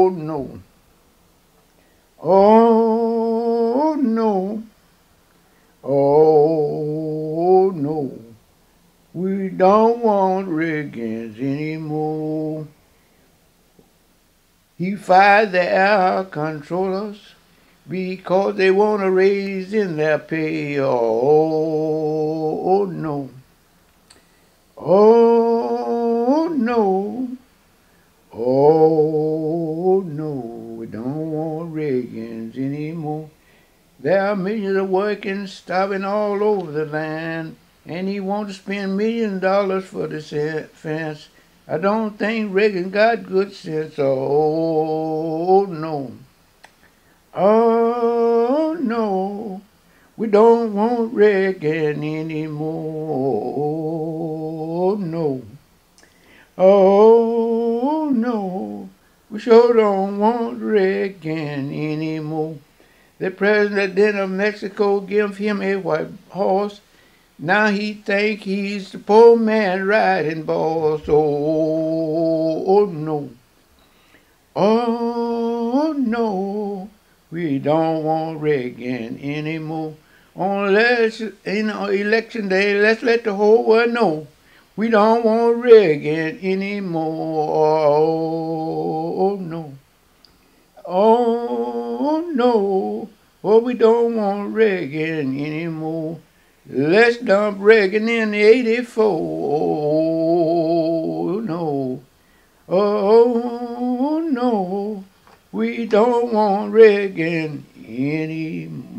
Oh no. Oh no. Oh no. We don't want Reagans anymore. He fired the air controllers because they want to raise in their pay. Oh, oh no. Oh no. Oh no. We don't want Reagans anymore. There are millions of working, starving all over the land, and he wants to spend millions of dollars for the fence. I don't think Reagan got good sense. Oh no. Oh no, we don't want Reagan anymore. Oh, no. Oh no, we sure don't want Reagan anymore. The president of Mexico gave him a white horse. Now he think he's the poor man riding boss. Oh, oh no. Oh no. We don't want Reagan anymore. Unless, know, election day, let's let the whole world know we don't want Reagan anymore. Oh, no. No. Well, we don't want Reagan anymore. Let's dump Reagan in 84. Oh, no. Oh, no. We don't want Reagan anymore.